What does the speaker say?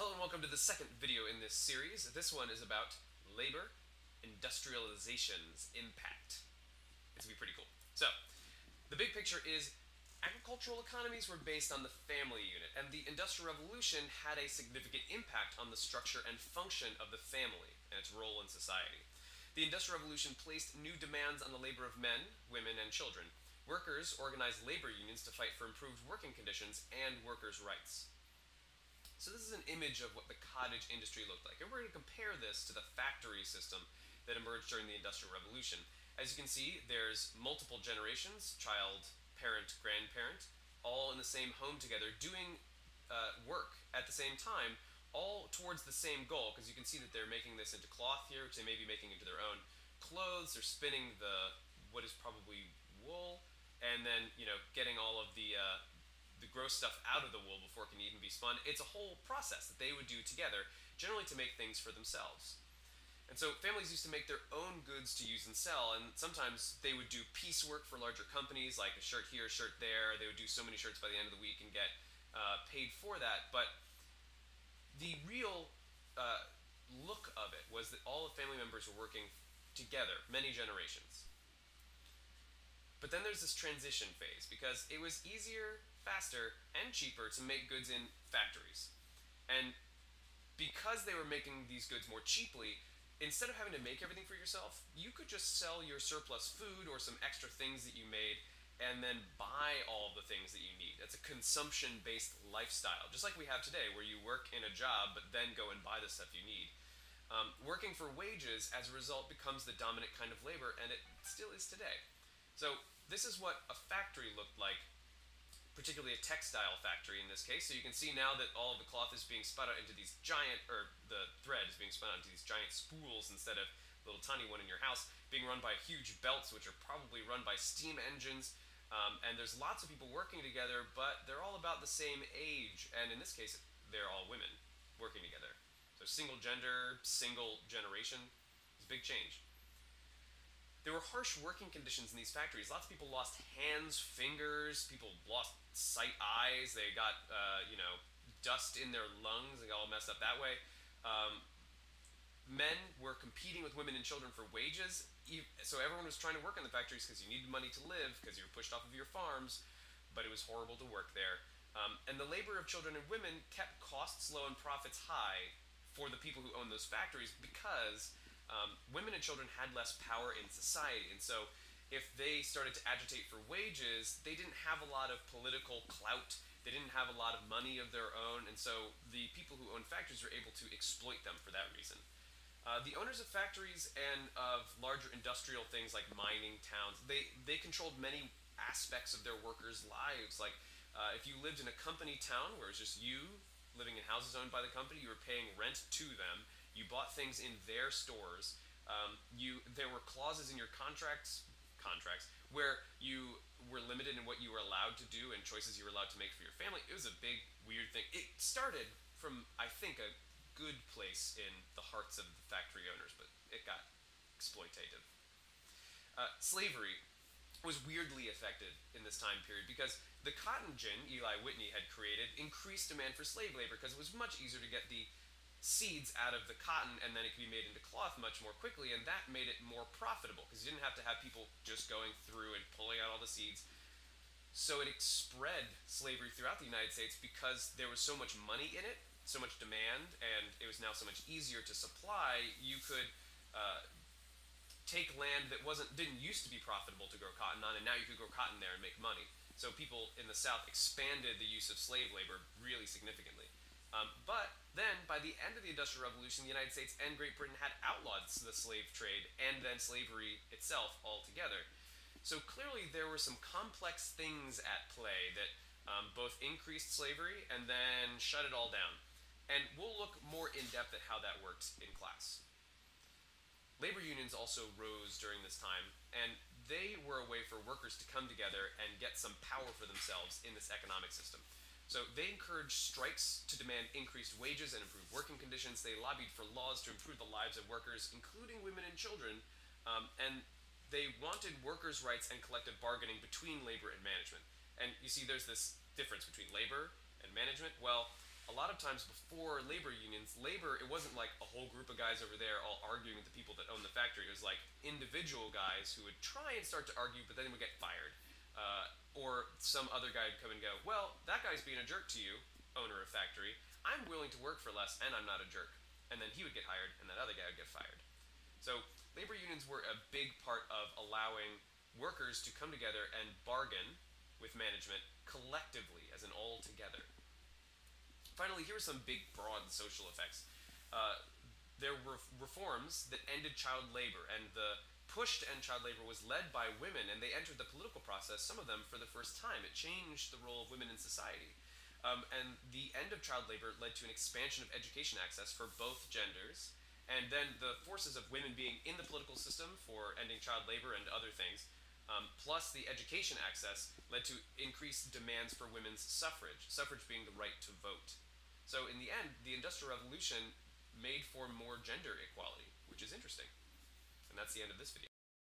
Hello and welcome to the second video in this series. This one is about labor industrialization's impact. It's gonna be pretty cool. So, the big picture is agricultural economies were based on the family unit, and the Industrial Revolution had a significant impact on the structure and function of the family and its role in society. The Industrial Revolution placed new demands on the labor of men, women, and children. Workers organized labor unions to fight for improved working conditions and workers' rights. So this is an image of what the cottage industry looked like. And we're going to compare this to the factory system that emerged during the Industrial Revolution. As you can see, there's multiple generations, child, parent, grandparent, all in the same home together doing uh, work at the same time all towards the same goal because you can see that they're making this into cloth here, which they may be making into their own clothes. They're spinning the what is probably wool, and then you know getting all of the uh, the gross stuff out of the wool before it can even be spun. It's a whole process that they would do together, generally to make things for themselves. And so families used to make their own goods to use and sell, and sometimes they would do piecework for larger companies, like a shirt here, a shirt there. They would do so many shirts by the end of the week and get uh, paid for that. But the real uh, look of it was that all the family members were working together, many generations. But then there's this transition phase because it was easier, faster, and cheaper to make goods in factories. And because they were making these goods more cheaply, instead of having to make everything for yourself, you could just sell your surplus food or some extra things that you made and then buy all the things that you need. It's a consumption based lifestyle, just like we have today, where you work in a job but then go and buy the stuff you need. Um, working for wages, as a result, becomes the dominant kind of labor, and it still is today. So, this is what a factory looked like, particularly a textile factory in this case. So, you can see now that all of the cloth is being spun out into these giant, or the thread is being spun out into these giant spools instead of a little tiny one in your house, being run by huge belts, which are probably run by steam engines. Um, and there's lots of people working together, but they're all about the same age. And in this case, they're all women working together. So single gender, single generation. It's a big change. There were harsh working conditions in these factories. Lots of people lost hands, fingers. People lost sight, eyes. They got, uh, you know, dust in their lungs. They got all messed up that way. Um, men were competing with women and children for wages so everyone was trying to work in the factories because you needed money to live because you were pushed off of your farms, but it was horrible to work there. Um, and the labor of children and women kept costs low and profits high for the people who owned those factories because um, women and children had less power in society. And so if they started to agitate for wages, they didn't have a lot of political clout. They didn't have a lot of money of their own. And so the people who owned factories were able to exploit them for that reason. Uh, the owners of factories and of larger industrial things like mining towns, they, they controlled many aspects of their workers' lives. Like uh, if you lived in a company town where it's just you living in houses owned by the company, you were paying rent to them. You bought things in their stores. Um, you there were clauses in your contracts contracts where you were limited in what you were allowed to do and choices you were allowed to make for your family. It was a big weird thing. It started from I think a good place in the hearts of the factory owners, but it got exploitative. Uh, slavery was weirdly affected in this time period because the cotton gin Eli Whitney had created increased demand for slave labor because it was much easier to get the seeds out of the cotton and then it could be made into cloth much more quickly and that made it more profitable because you didn't have to have people just going through and pulling out all the seeds so it spread slavery throughout the united states because there was so much money in it so much demand and it was now so much easier to supply, you could uh, take land that wasn't didn't used to be profitable to grow cotton on, and now you could grow cotton there and make money. So people in the South expanded the use of slave labor really significantly. Um, but then, by the end of the Industrial Revolution, the United States and Great Britain had outlawed the slave trade and then slavery itself altogether. So clearly, there were some complex things at play that um, both increased slavery and then shut it all down. And we'll look more in depth at how that works in class. Labor unions also rose during this time, and they were a way for workers to come together and get some power for themselves in this economic system. So they encouraged strikes to demand increased wages and improved working conditions. They lobbied for laws to improve the lives of workers, including women and children. Um, and they wanted workers' rights and collective bargaining between labor and management. And you see, there's this difference between labor and management. Well, a lot of times before labor unions, labor it wasn't like a whole group of guys over there all arguing with the people that own the factory. It was like individual guys who would try and start to argue, but then would get fired. Some other guy would come and go, well, that guy's being a jerk to you, owner of factory. I'm willing to work for less, and I'm not a jerk. And then he would get hired, and that other guy would get fired. So labor unions were a big part of allowing workers to come together and bargain with management collectively as an all together. Finally, here are some big, broad social effects. Uh, there were reforms that ended child labor, and the push to end child labor was led by women, and they entered the political process, some of them for the first time. It changed the role of women in society. Um, and the end of child labor led to an expansion of education access for both genders, and then the forces of women being in the political system for ending child labor and other things, um, plus the education access, led to increased demands for women's suffrage, suffrage being the right to vote. So in the end, the Industrial Revolution made for more gender equality, which is interesting. And that's the end of this video.